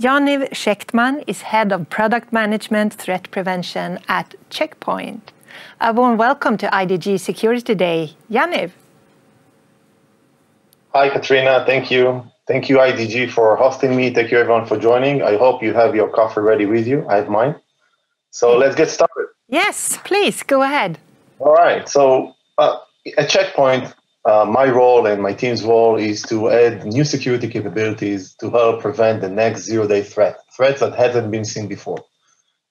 Yaniv Shechtman is Head of Product Management Threat Prevention at Check Point. A warm welcome to IDG Security Day, Yaniv. Hi, Katrina. Thank you. Thank you, IDG, for hosting me. Thank you, everyone, for joining. I hope you have your coffee ready with you. I have mine. So let's get started. Yes, please go ahead. All right. So uh, at Check Point, uh, my role and my team's role is to add new security capabilities to help prevent the next zero-day threat, threats that haven't been seen before.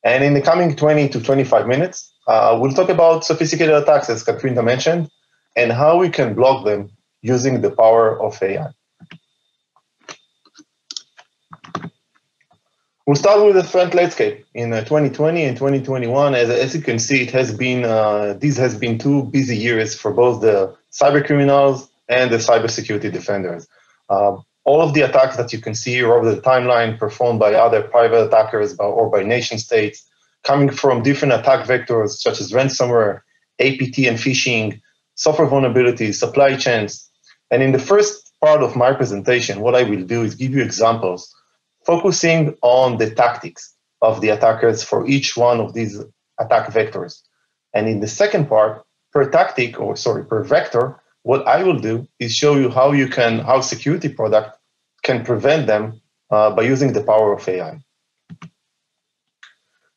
And in the coming 20 to 25 minutes, uh, we'll talk about sophisticated attacks, as Katrina mentioned, and how we can block them using the power of AI. We'll start with the threat landscape in uh, 2020 and 2021. As, as you can see, it has been uh, these has been two busy years for both the cyber criminals and the cybersecurity defenders. Uh, all of the attacks that you can see over the timeline performed by other private attackers or by nation states, coming from different attack vectors such as ransomware, APT and phishing, software vulnerabilities, supply chains. And in the first part of my presentation, what I will do is give you examples focusing on the tactics of the attackers for each one of these attack vectors. And in the second part, per tactic, or sorry, per vector, what I will do is show you how you can, how security product can prevent them uh, by using the power of AI.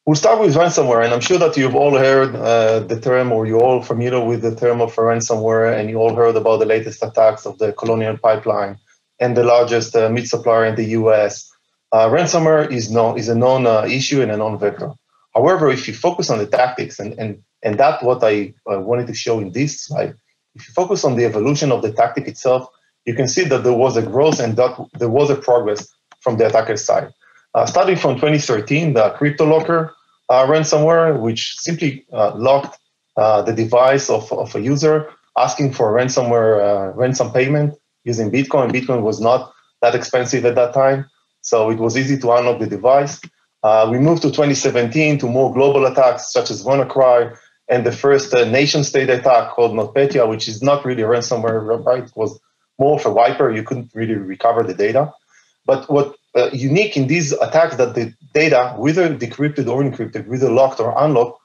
We'll start with ransomware, and I'm sure that you've all heard uh, the term, or you're all familiar with the term of ransomware, and you all heard about the latest attacks of the Colonial Pipeline and the largest uh, meat supplier in the US, uh, ransomware is, known, is a known uh, issue and a known vector. However, if you focus on the tactics, and, and, and that's what I uh, wanted to show in this slide, if you focus on the evolution of the tactic itself, you can see that there was a growth and that there was a progress from the attacker's side. Uh, starting from 2013, the CryptoLocker uh, ransomware, which simply uh, locked the device of, of a user, asking for ransomware ransom payment using Bitcoin. Bitcoin was not that expensive at that time. So it was easy to unlock the device. Uh, we moved to 2017 to more global attacks such as WannaCry and the first uh, nation state attack called NotPetya, which is not really ransomware, right? It was more of a wiper. You couldn't really recover the data. But what uh, unique in these attacks that the data, whether decrypted or encrypted, whether locked or unlocked,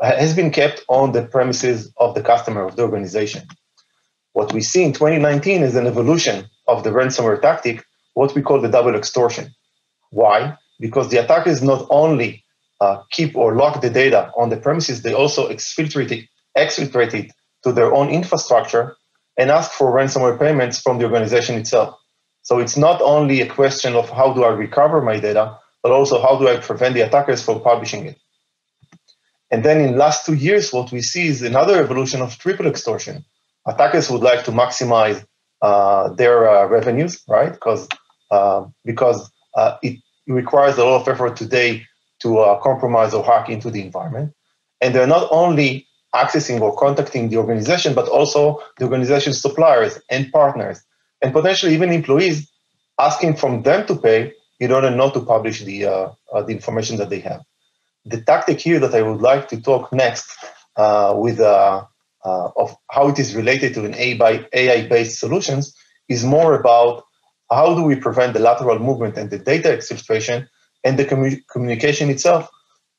has been kept on the premises of the customer, of the organization. What we see in 2019 is an evolution of the ransomware tactic what we call the double extortion. Why? Because the attackers not only uh, keep or lock the data on the premises, they also exfiltrate it, to their own infrastructure and ask for ransomware payments from the organization itself. So it's not only a question of how do I recover my data, but also how do I prevent the attackers from publishing it. And then in last two years, what we see is another evolution of triple extortion. Attackers would like to maximize uh, their uh, revenues, right? Because uh, because uh, it requires a lot of effort today to uh, compromise or hack into the environment. And they're not only accessing or contacting the organization, but also the organization's suppliers and partners, and potentially even employees asking from them to pay in order not to publish the, uh, uh, the information that they have. The tactic here that I would like to talk next uh, with of how it is related to an AI-based solutions is more about how do we prevent the lateral movement and the data exfiltration and the commu- communication itself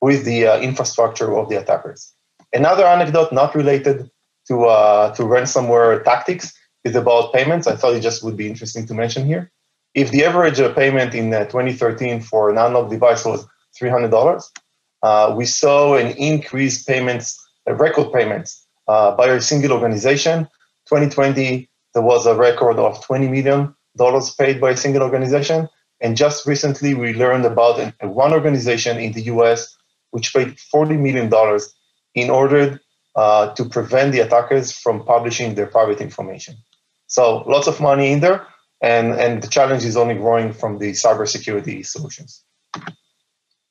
with the uh, infrastructure of the attackers. Another anecdote not related to, uh, to ransomware tactics is about payments. I thought it just would be interesting to mention here. If the average uh, payment in uh, 2013 for an unlocked device was $300, uh, we saw an increased payments, record payments by a single organization. 2020, there was a record of 20 million dollars paid by a single organization. And just recently, we learned about an, one organization in the US which paid $40 million in order uh, to prevent the attackers from publishing their private information. So lots of money in there, and, and the challenge is only growing from the cybersecurity solutions.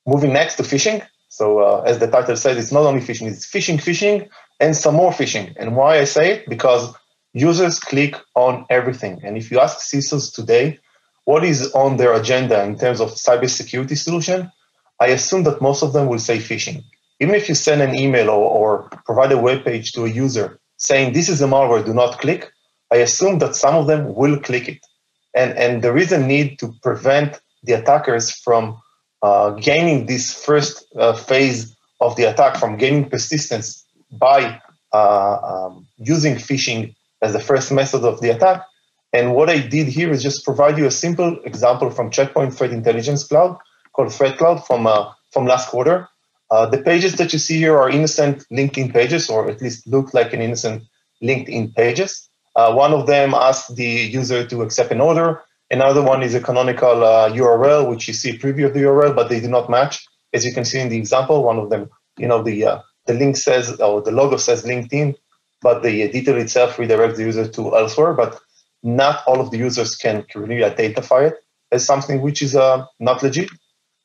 Moving next to phishing. So uh, as the title says, it's not only phishing, it's phishing, phishing, and some more phishing. And why I say it? Because users click on everything. And if you ask CISOs today, what is on their agenda in terms of cybersecurity solution, I assume that most of them will say phishing. Even if you send an email or, or provide a web page to a user saying this is a malware, do not click, I assume that some of them will click it. And, and there is a need to prevent the attackers from uh, gaining this first uh, phase of the attack, from gaining persistence by uh, um, using phishing as the first method of the attack. And what I did here is just provide you a simple example from Check Point Threat Intelligence Cloud called Threat Cloud from, uh, from last quarter. Uh, the pages that you see here are innocent LinkedIn pages, or at least look like an innocent LinkedIn pages. Uh, one of them asks the user to accept an order. Another one is a canonical uh, URL, which you see preview of the URL, but they do not match. As you can see in the example, one of them, you know, the uh, the link says, or the logo says LinkedIn, but the detail itself redirects the user to elsewhere. But not all of the users can really identify it as something which is uh, not legit.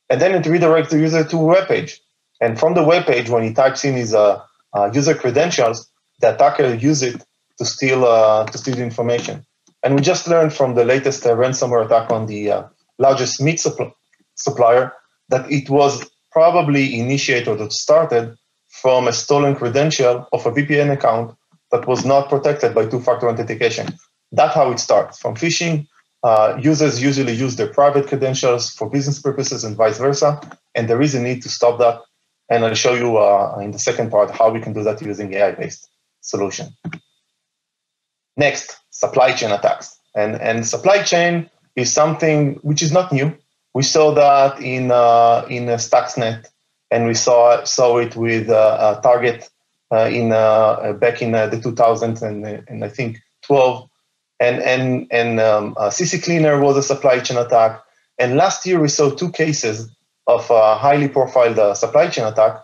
And then it redirects the user to a web page. And from the web page, when he types in his uh, uh, user credentials, the attacker uses it to steal uh, to steal information. And we just learned from the latest uh, ransomware attack on the uh, largest meat supp- supplier that it was probably initiated or started from a stolen credential of a VPN account that was not protected by two-factor authentication. That's how it starts. From phishing, uh, users usually use their private credentials for business purposes and vice versa, and there is a need to stop that. And I'll show you uh, in the second part how we can do that using AI-based solution. Next, supply chain attacks. And, and supply chain is something which is not new. We saw that in, uh, in Stuxnet, and we saw, saw it with uh, uh Target uh, in, uh, back in the 2000s and, and I think 12. And, and, and um, uh, CCleaner was a supply chain attack. And last year we saw two cases of a highly profiled uh, supply chain attack.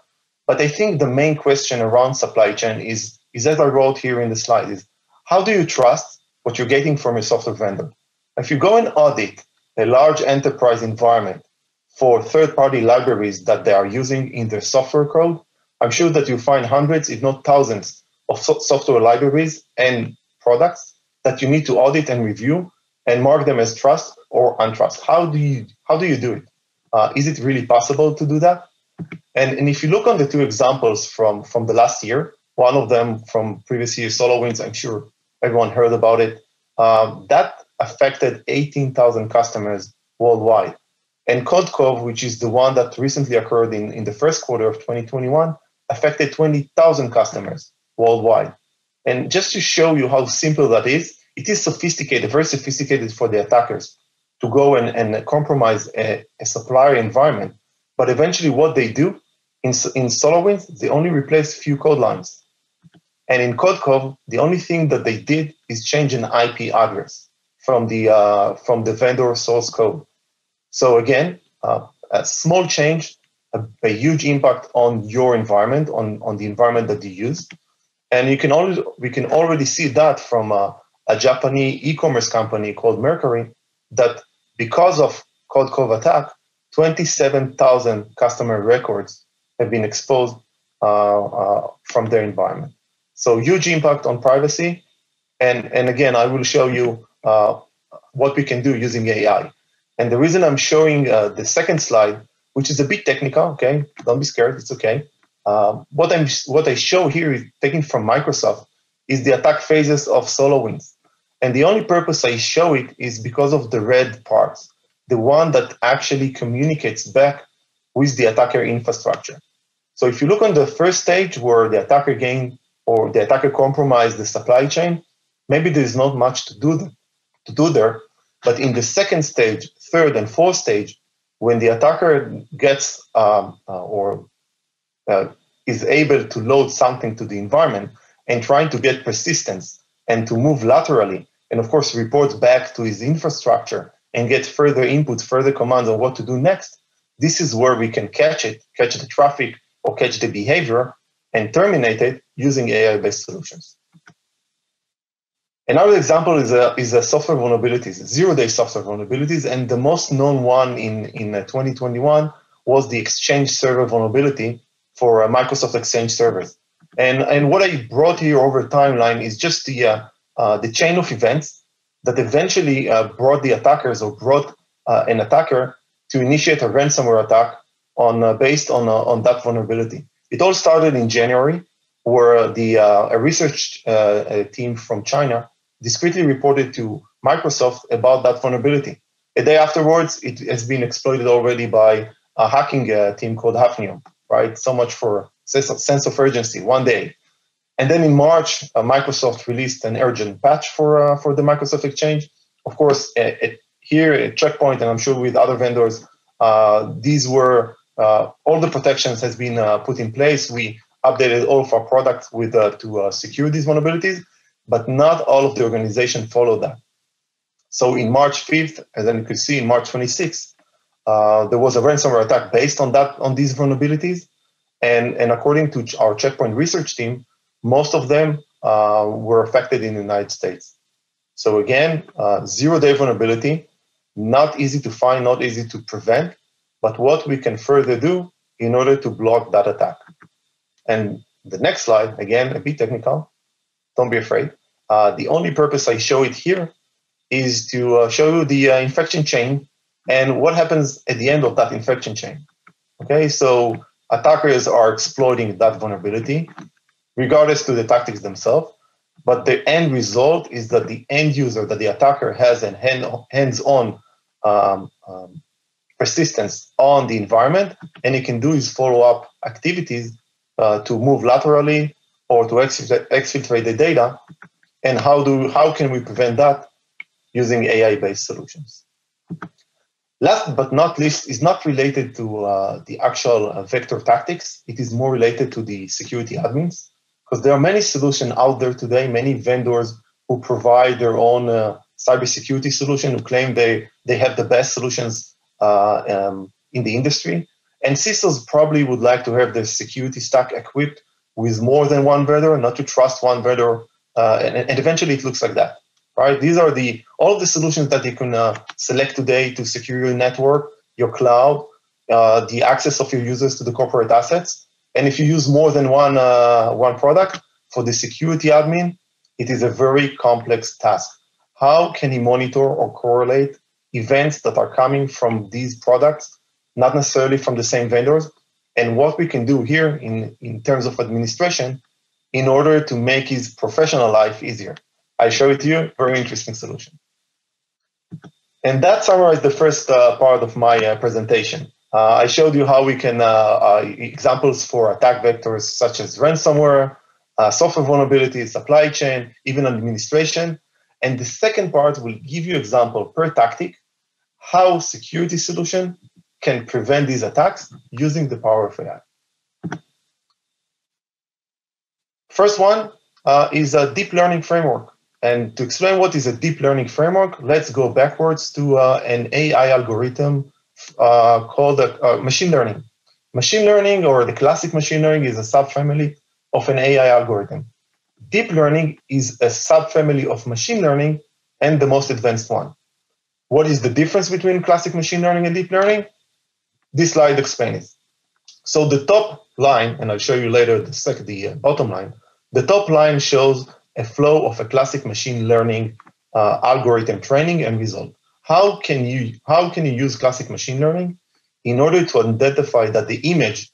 But I think the main question around supply chain is, is as I wrote here in the slide, is how do you trust what you're getting from a software vendor? If you go and audit a large enterprise environment for third-party libraries that they are using in their software code, I'm sure that you find hundreds, if not thousands, of so- software libraries and products that you need to audit and review and mark them as trust or untrust. How do you how do you do it? Uh, is it really possible to do that? And, and if you look on the two examples from, from the last year, one of them from previous year, SolarWinds, I'm sure everyone heard about it. Um, that affected 18,000 customers worldwide. And CodeCov, which is the one that recently occurred in, in the first quarter of 2021, affected 20,000 customers worldwide. And just to show you how simple that is, it is sophisticated, very sophisticated for the attackers to go and, and compromise a, a supplier environment. But eventually, what they do in, in SolarWinds, they only replace few code lines. And in CodeCov, the only thing that they did is change an IP address from the uh, from the vendor source code. So again, uh, a small change, a, a, huge impact on your environment, on, on the environment that you use. And you can only we can already see that from a, a Japanese e-commerce company called Mercari that because of CodeCov attack, 27,000 customer records have been exposed uh, uh, from their environment. So huge impact on privacy. And, and again, I will show you uh, what we can do using AI. And the reason I'm showing uh, the second slide, which is a bit technical, okay, don't be scared, it's okay. Uh, what, I'm, what I show here is taken from Microsoft is the attack phases of SolarWinds. And the only purpose I show it is because of the red parts, the one that actually communicates back with the attacker infrastructure. So if you look on the first stage where the attacker gained or the attacker compromised the supply chain, maybe there's not much to do, to do there. But in the second stage, third and fourth stage, when the attacker gets um, uh, or uh, is able to load something to the environment and trying to get persistence and to move laterally, and of course report back to his infrastructure and get further input, further commands on what to do next, this is where we can catch it, catch the traffic or catch the behavior and terminate it using AI-based solutions. Another example is a, is a software vulnerabilities, zero-day software vulnerabilities, and the most known one in, in uh, 2021 was the Exchange server vulnerability for uh, Microsoft Exchange servers. And, and what I brought here over timeline is just the, uh, uh, the chain of events that eventually uh, brought the attackers or brought uh, an attacker to initiate a ransomware attack on, based on, on that vulnerability. It all started in January, where the uh, a research uh, team from China discreetly reported to Microsoft about that vulnerability. A day afterwards, it has been exploited already by a hacking uh, team called Hafnium, right? So much for sense of urgency, one day. And then in March, uh, Microsoft released an urgent patch for, uh, for the Microsoft Exchange. Of course, it, it, here at Check Point, and I'm sure with other vendors, uh, these were uh, all the protections has been uh, put in place. We updated all of our products with to secure these vulnerabilities, but not all of the organization followed that. So in March 5th, and then you could see in March 26th, uh, there was a ransomware attack based on that on these vulnerabilities, and and according to our checkpoint research team, most of them uh, were affected in the United States. So again, uh, zero-day vulnerability, not easy to find, not easy to prevent, but what we can further do in order to block that attack. And the next slide, again, a bit technical, don't be afraid. Uh, the only purpose I show it here is to uh, show you the uh, infection chain and what happens at the end of that infection chain. Okay, so attackers are exploiting that vulnerability, regardless to the tactics themselves. But the end result is that the end user, that the attacker has an hand, hands-on um, um, persistence on the environment, and he can do his follow-up activities uh, to move laterally or to exfiltrate the data. And how do how can we prevent that using AI-based solutions? Last but not least, is not related to uh, the actual uh, vector tactics. It is more related to the security admins, because there are many solutions out there today, many vendors who provide their own uh, cybersecurity solution, who claim they, they have the best solutions uh, um, in the industry. And CISOs probably would like to have their security stack equipped with more than one vendor, not to trust one vendor. Uh, and, and eventually it looks like that right? These are the all the solutions that you can uh, select today to secure your network, your cloud, uh, the access of your users to the corporate assets. And if you use more than one uh, one product for the security admin, it is a very complex task. How can he monitor or correlate events that are coming from these products, not necessarily from the same vendors? And what we can do here in, in terms of administration in order to make his professional life easier. I show it to you, very interesting solution. And that summarized the first uh, part of my uh, presentation. Uh, I showed you how we can, uh, uh, examples for attack vectors such as ransomware, uh, software vulnerabilities, supply chain, even administration. And the second part will give you example per tactic, how security solution can prevent these attacks using the power of AI. First one is a deep learning framework. And to explain what is a deep learning framework, let's go backwards to uh, an AI algorithm uh, called uh, machine learning. Machine learning or the classic machine learning is a subfamily of an AI algorithm. Deep learning is a subfamily of machine learning and the most advanced one. What is the difference between classic machine learning and deep learning? This slide explains. So the top line, and I'll show you later the, second, the uh, bottom line, the top line shows a flow of a classic machine learning uh, algorithm training and result. How can you how can you use classic machine learning in order to identify that the image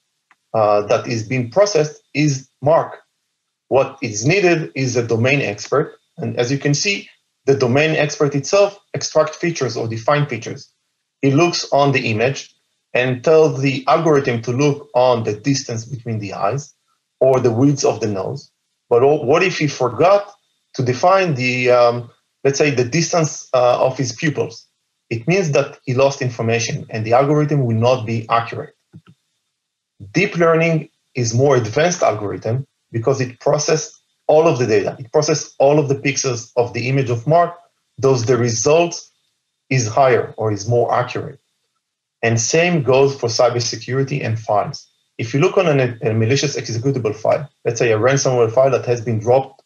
uh, that is being processed is Mark? What is needed is a domain expert, and as you can see, the domain expert itself extract features or define features. He looks on the image and tells the algorithm to look on the distance between the eyes or the width of the nose but what if he forgot to define the, um, let's say, the distance uh, of his pupils? It means that he lost information and the algorithm will not be accurate. Deep learning is more advanced algorithm because it processes all of the data. It processes all of the pixels of the image of Mark, those the result is higher or is more accurate. And same goes for cybersecurity and files if you look on an, a malicious executable file, let's say a ransomware file that has been dropped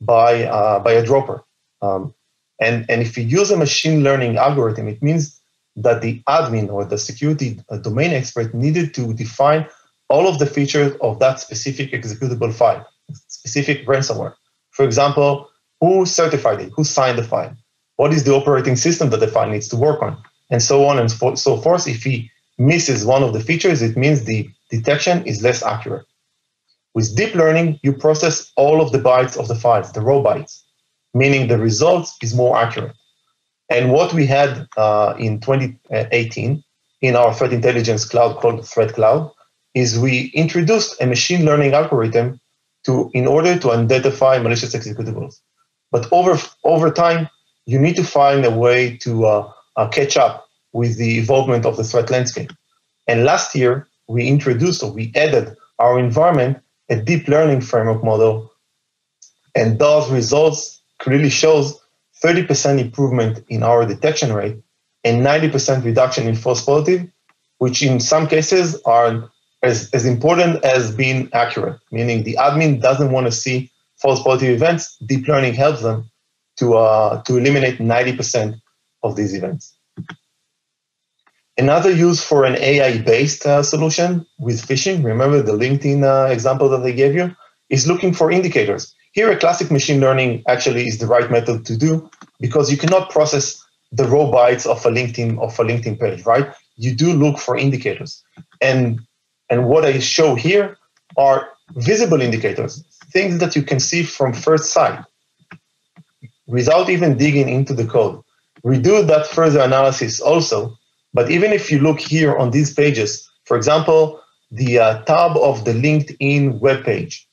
by, uh, by a dropper, um, and, and if you use a machine learning algorithm, it means that the admin or the security uh, domain expert needed to define all of the features of that specific executable file, specific ransomware. For example, who certified it, who signed the file, what is the operating system that the file needs to work on, and so on and so forth. If he misses one of the features, it means the detection is less accurate. With deep learning, you process all of the bytes of the files, the raw bytes, meaning the result is more accurate. And what we had uh, in 2018 in our threat intelligence cloud called Threat Cloud is we introduced a machine learning algorithm to in order to identify malicious executables. But over over time, you need to find a way to uh, uh, catch up with the evolvement of the threat landscape. And last year, we introduced or we added our environment a deep learning framework model, and those results clearly shows 30% improvement in our detection rate and 90% reduction in false positive, which in some cases are as, as important as being accurate, meaning the admin doesn't want to see false positive events. Deep learning helps them to, uh, to eliminate 90% of these events. Another use for an AI-based uh, solution with phishing, remember the LinkedIn uh, example that I gave you, is looking for indicators. Here, a classic machine learning actually is the right method to do because you cannot process the raw bytes of a LinkedIn of a LinkedIn page, right? You do look for indicators, and and what I show here are visible indicators, things that you can see from first sight, without even digging into the code. We do that further analysis also, but even if you look here on these pages, for example, the uh, tab of the LinkedIn webpage,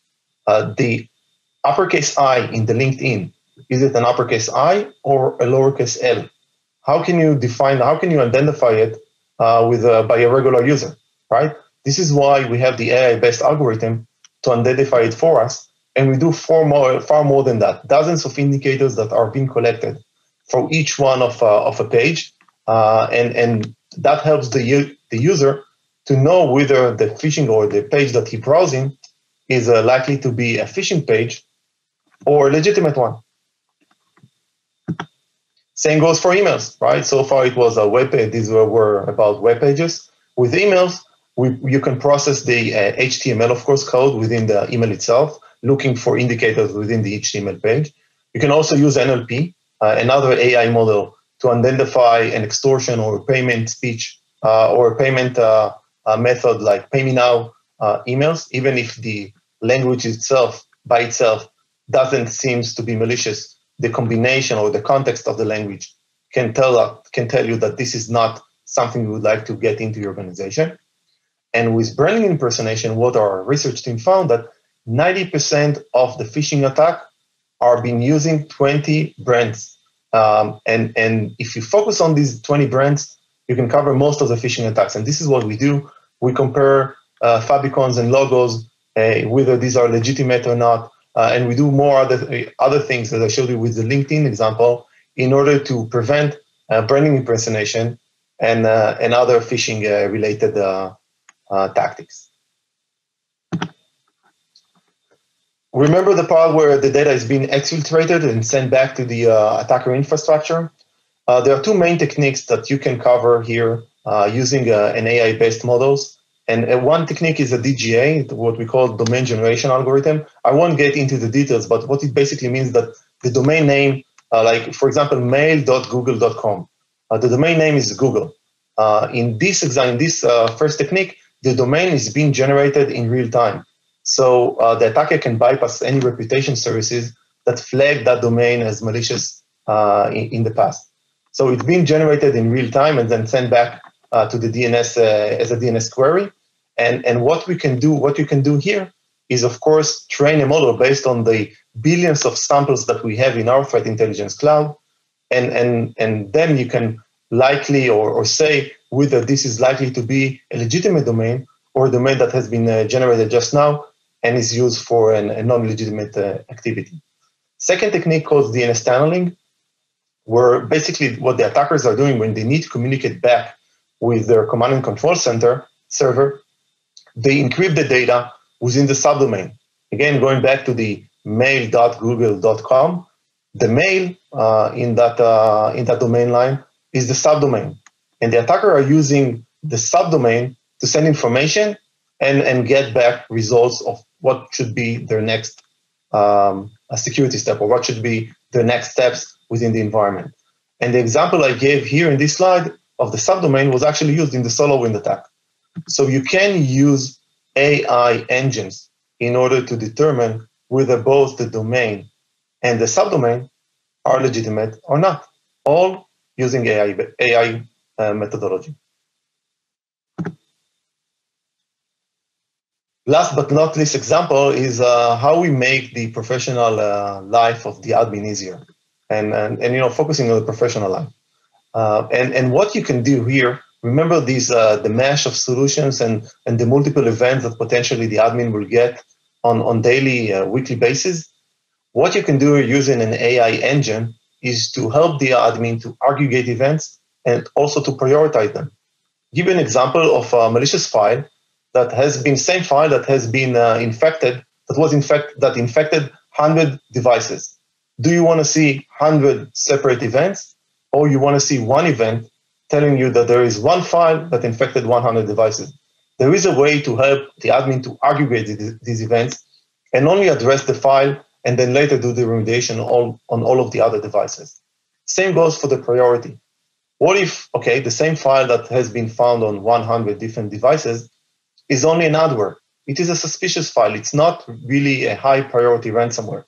uh, the uppercase I in the LinkedIn, is it an uppercase I or a lowercase L? How can you define, how can you identify it uh, with uh, by a regular user, right? This is why we have the AI-based algorithm to identify it for us, and we do far more, far more than that. Dozens of indicators that are being collected for each one of, uh, of a page, uh, and and that helps the the user to know whether the phishing or the page that he's browsing is uh, likely to be a phishing page or a legitimate one. Same goes for emails, right? So far it was a web page. These were, were about web pages. With emails, we, you can process the uh, HTML, of course, code within the email itself, looking for indicators within the HTML page. You can also use NLP, uh, another AI model, to identify an extortion or payment speech uh, or payment uh, uh, method like pay me now uh, emails, even if the language itself by itself doesn't seems to be malicious, the combination or the context of the language can tell can tell you that this is not something you would like to get into your organization. And with branding impersonation, what our research team found that 90% of the phishing attack are being using 20 brands. Um, and, and if you focus on these 20 brands, you can cover most of the phishing attacks. And this is what we do. We compare uh, and logos, uh, whether these are legitimate or not. Uh, and we do more other, other things, as I showed you with the LinkedIn example, in order to prevent uh, branding impersonation and, uh, and other phishing uh, related uh, uh, tactics. Remember the part where the data is being exfiltrated and sent back to the attacker infrastructure? there are two main techniques that you can cover here using an AI-based models. And uh, one technique is a DGA, what we call domain generation algorithm. I won't get into the details, but what it basically means that the domain name, uh, like for example, mail.google.com, uh, the domain name is Google. Uh, in this exam, in this uh, first technique, the domain is being generated in real time. So uh, the attacker can bypass any reputation services that flag that domain as malicious in, in, the past. So it's being generated in real time and then sent back to the DNS as a DNS query. And, and what we can do, what you can do here is, of course, train a model based on the billions of samples that we have in our threat intelligence cloud. And, and, and then you can likely or, or say whether this is likely to be a legitimate domain or a domain that has been uh, generated just now and is used for an, a non-legitimate uh, activity. Second technique called DNS tunneling, where basically what the attackers are doing when they need to communicate back with their command and control center server they encrypt the data within the subdomain. Again, going back to the mail.google.com, the mail uh, in that uh, in that domain line is the subdomain, and the attacker are using the subdomain to send information and and get back results of what should be their next um, security step or what should be the next steps within the environment. And the example I gave here in this slide of the subdomain was actually used in the SolarWinds attack. So you can use AI engines in order to determine whether both the domain and the subdomain are legitimate or not. All using AI, AI uh, methodology. Last but not least example is uh, how we make the professional uh, life of the admin easier and, and, and, you know, focusing on the professional life. Uh, and, and what you can do here, remember these, uh, the mesh of solutions and, and the multiple events that potentially the admin will get on, on daily, uh, weekly basis. What you can do using an AI engine is to help the admin to aggregate events and also to prioritize them. Give you an example of a malicious file that has been same file that has been uh, infected that was infect that infected 100 devices. Do you want to see 100 separate events, or you want to see one event telling you that there is one file that infected 100 devices? There is a way to help the admin to aggregate these events and only address the file and then later do the remediation all, on all of the other devices. Same goes for the priority. What if, okay, the same file that has been found on 100 different devices is only an adware. It is a suspicious file. It's not really a high priority ransomware.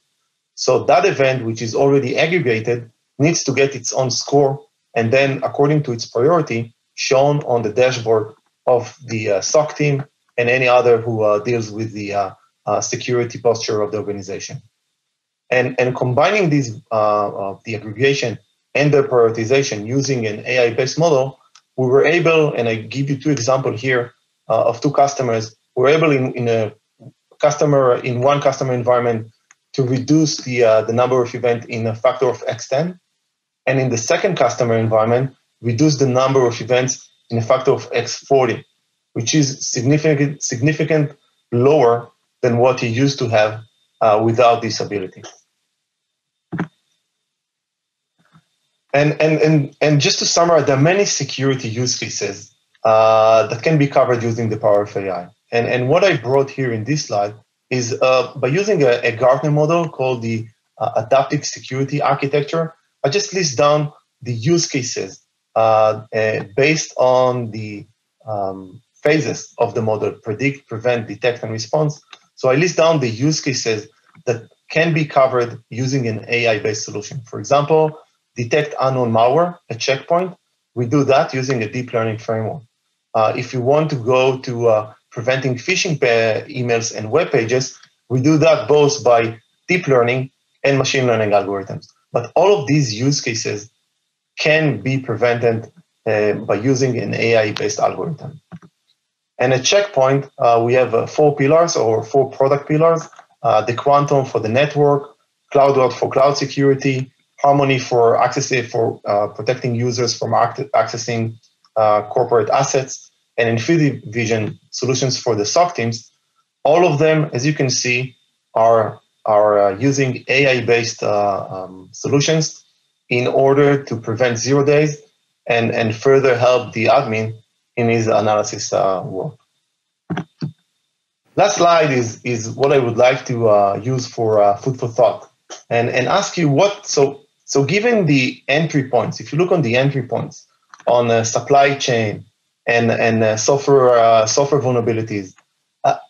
So that event, which is already aggregated, needs to get its own score and then, according to its priority, shown on the dashboard of the uh, SOC team and any other who uh, deals with the uh, uh security posture of the organization. And, and combining these, uh, the aggregation and the prioritization using an AI-based model, we were able, and I give you two examples here, uh, of two customers, we're able in, in a customer in one customer environment to reduce the uh, the number of events in a factor of x10, and in the second customer environment, reduce the number of events in a factor of x40, which is significant significant lower than what you used to have uh, without this ability. And, and, and, and just to summarize, there are many security use cases uh, that can be covered using the power of AI. And, and what I brought here in this slide is uh, by using a, a, Gartner model called the uh, Adaptive Security Architecture, I just list down the use cases uh, uh, based on the um, phases of the model predict, prevent, detect, and response. So I list down the use cases that can be covered using an AI based solution. For example, detect unknown malware, a checkpoint. We do that using a deep learning framework. Uh, if you want to go to uh, preventing phishing emails and web pages, we do that both by deep learning and machine learning algorithms. But all of these use cases can be prevented uh, by using an AI-based algorithm. And at Check Point, uh, we have uh, four pillars or four product pillars, uh, the Quantum for the network, CloudGuard for cloud security, Harmony for accessing for protecting users from accessing uh, corporate assets, and Infinity Vision solutions for the SOC teams, all of them, as you can see, are, are uh, using AI-based uh, um, solutions in order to prevent zero days and, and further help the admin in his analysis uh, work. Last slide is, is what I would like to use for food for thought and, and ask you what, so, so given the entry points, if you look on the entry points, on uh, supply chain and and uh, software uh, software vulnerabilities.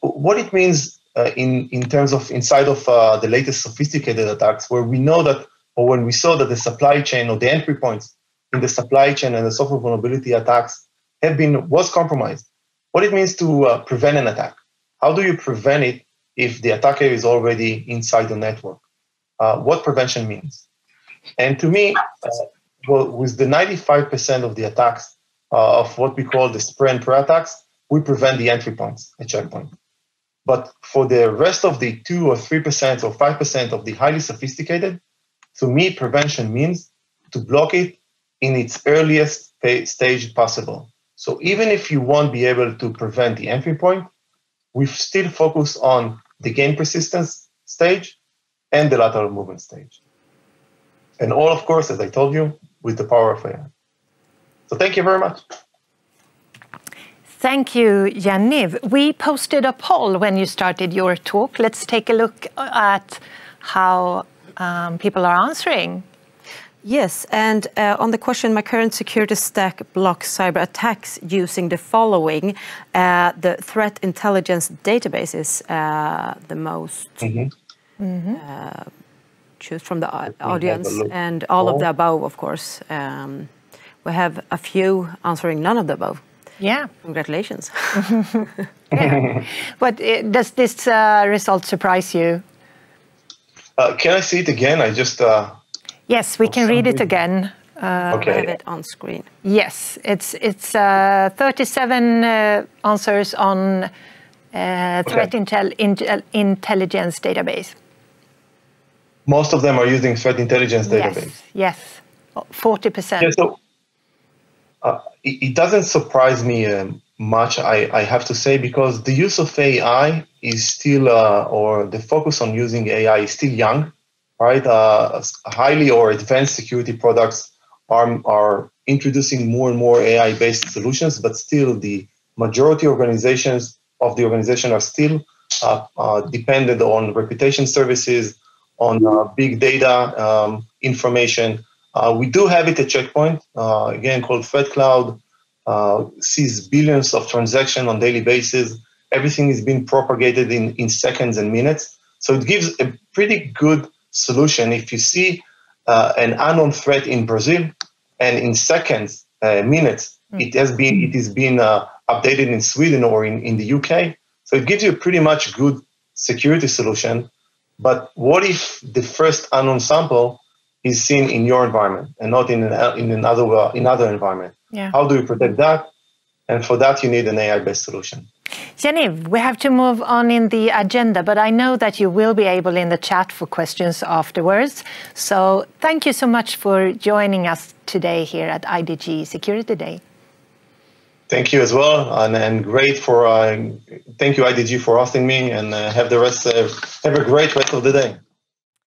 what it means in in terms of inside of the latest sophisticated attacks, where we know that or when we saw that the supply chain or the entry points in the supply chain and the software vulnerability attacks have been was compromised. What it means to uh, prevent an attack? How do you prevent it if the attacker is already inside the network? Uh, what prevention means? And to me, uh, with the 95% of the attacks uh, of what we call the spray and pray attacks, we prevent the entry points at checkpoint. But for the rest of the 2 or 3% or 5% of the highly sophisticated, to me, prevention means to block it in its earliest stage possible. So even if you won't be able to prevent the entry point, we still focus on the gain persistence stage and the lateral movement stage. And all, of course, as I told you, with the power of AI. So thank you very much. Thank you, Yaniv. We posted a poll when you started your talk. Let's take a look at how um, people are answering. Yes, and uh, on the question, my current security stack blocks cyber attacks using the following. Uh, the threat intelligence database is uh, the most mm -hmm. Mm -hmm choose from the audience and all of the above, of course. Um, we have a few answering none of the above. Yeah. Congratulations. yeah. But uh, does this uh, result surprise you? Uh, can I see it again? I just. Uh, yes, we can read it again. Uh, okay. have it on screen. Yes, it's it's uh, 37 uh, answers on uh, threat okay. intel, intel, intelligence database. Most of them are using threat intelligence database. Yes, yes, 40%. Yeah, so uh, it, it, doesn't surprise me um, much, I, I, have to say, because the use of AI is still, uh, or the focus on using AI is still young, right? Uh, highly or advanced security products are, are introducing more and more AI-based solutions, but still the majority organizations of the organization are still uh, uh, dependent on reputation services, on uh, big data um, information, uh, we do have it at Check Point, uh, again called Threat Cloud, uh, sees billions of transactions on daily basis. Everything is being propagated in, in seconds and minutes. So it gives a pretty good solution. If you see uh, an unknown threat in Brazil, and in seconds, uh, minutes, mm. it has been it is being uh, updated in Sweden or in, in the UK. So it gives you a pretty much good security solution. But what if the first unknown sample is seen in your environment and not in an, in another in other environment. Yeah. How do you protect that? And for that, you need an AI-based solution. Yaniv, we have to move on in the agenda, but I know that you will be able in the chat for questions afterwards. So thank you so much for joining us today here at IDG Security Day. Thank you as well, and, and great for uh, thank you IDG for hosting me, and uh, have the rest uh, have a great rest of the day.